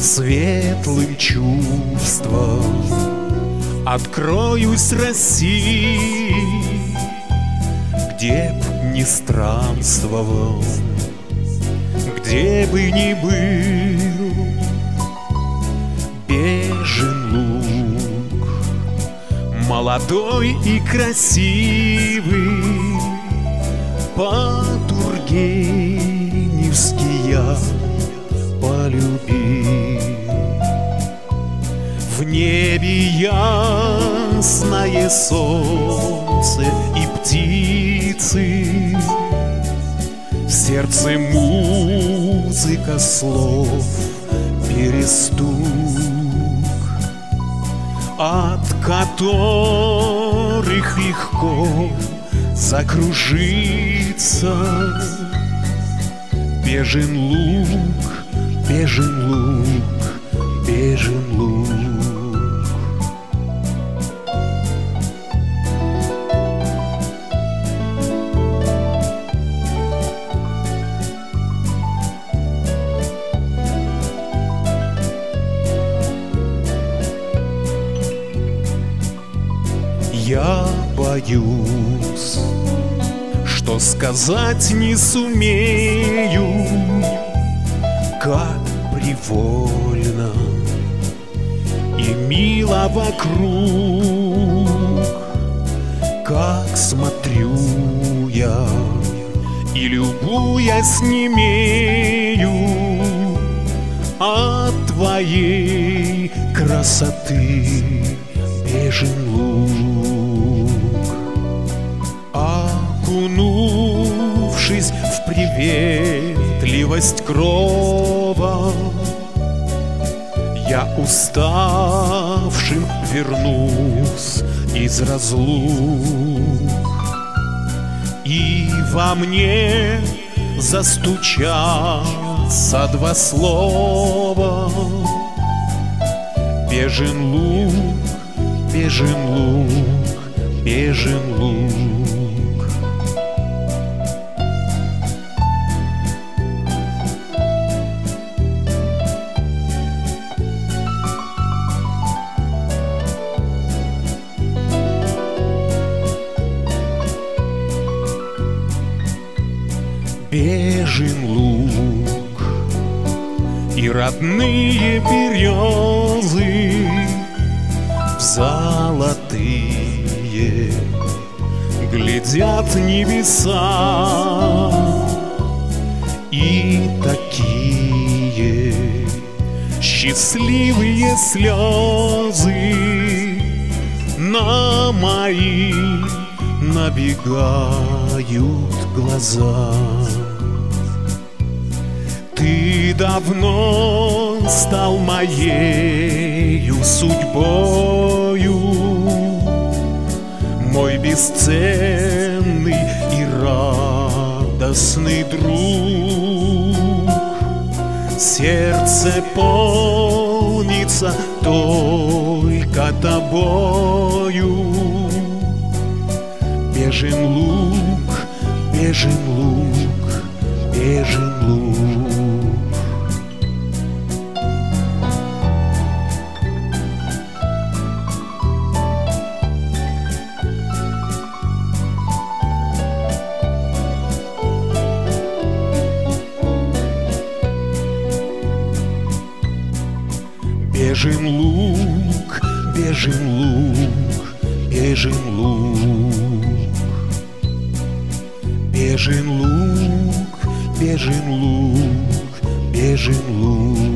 Светлым чувством Откроюсь России Где б не странствовал Где бы ни был Бежен лук Молодой и красивый По-тургеневски я полюбил небе ясное солнце и птицы. В сердце музыка слов перестук От которых легко закружиться. Бежен лук, бежен лук, Я боюсь, что сказать не сумею, как привольно и мило вокруг, как смотрю я и любуясь немею от твоей красоты бежен лук, в приветливость крова, я уставшим вернусь из разлук, и во мне застучатся два слова. Бежен лук, бежен лук, бежен лук. Бежен лук и родные березы в золотые глядят небеса. И такие счастливые слезы на мои набегают глаза. Ты давно стал моею судьбою, Мой бесценный и радостный друг. Сердце полнится только тобою. Бежен лук, бежен лук, бежен лук. Бежен лук, бежен лук, бежен лук. Бежен лук, бежен лук, бежен лук.